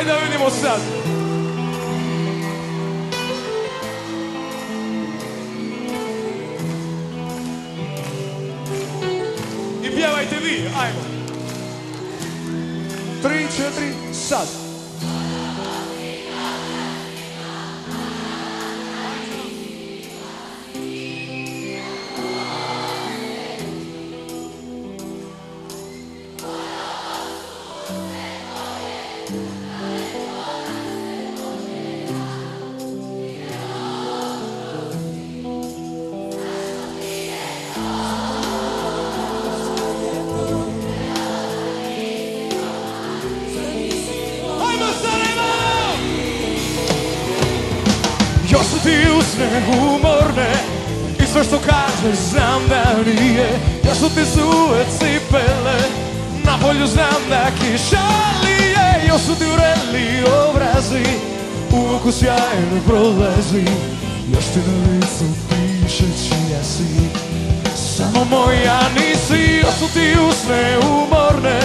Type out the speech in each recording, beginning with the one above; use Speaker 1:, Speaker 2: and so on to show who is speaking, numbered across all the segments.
Speaker 1: Ajde da vidimo sad. I pjevajte vi, ajmo. Tri, četiri, sad. Još su ti usne umorne I sve što kažeš znam da nije. Još su ti suve cipele Na polju znam da kiša lije Još su ti ureli obrazi U oku sjajno prolazi. Još ti na licu piše čija si. Samo moja nisi. Još su ti usne umorne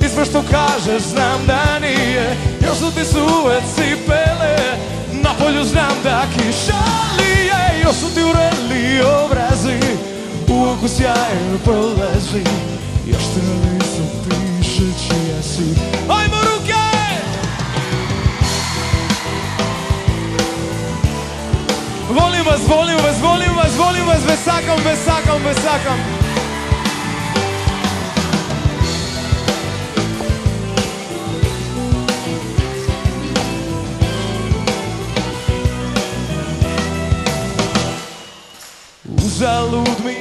Speaker 1: i sve što kažeš znam da nije. Još su ti suve cipele Znam da kiša lije Još su ti ureli obrazi? U oku sjajno prolazi Još na licu piše čija si. Ajmo ruke! Volim vas, volim vas, volim vas, volim vas Besakam, besakam, besakam Uzalud mi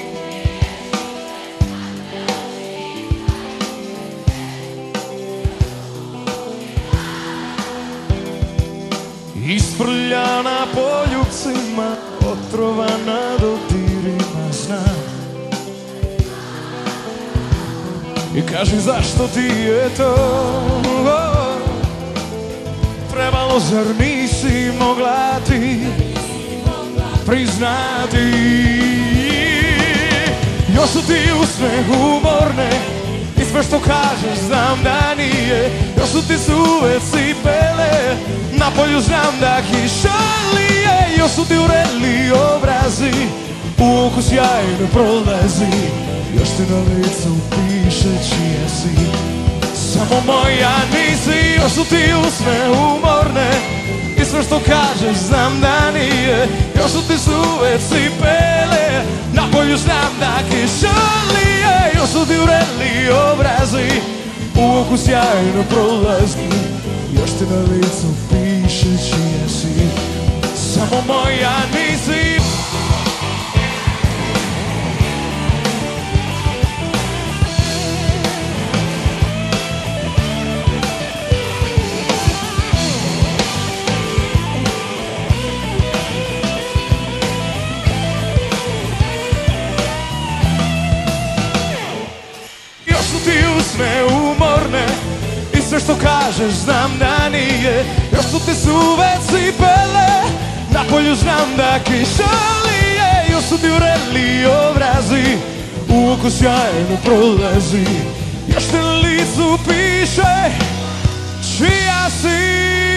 Speaker 1: Isprljana poljubcima Otrovana dodirima znam. I kaži zašto ti je to? Trebalo zar nisi mogla ti priznati Još su ti usne umorne. I sve što kažeš znam da nije. Još su ti suve cipele. Na polju znam da kiša lije Još su ti ureli obrazi. U oku sjajno prolazi. Još ti na licu piše čija si samo moja nisi, još su ti usne umorne. I sve što kažeš znam da nije. Još su ti suve cipele polju znam da kiša lije Još su ti ureli obrazi U oku sjajno prolazi Još ti na licu piše čija si. Samo moja nisi kažeš znam da nije Još su ti suve cipele Na polju znam da kiša lije Još su ti ureli obrazi U oku sjajno prolazi. Još na licu piše Čija si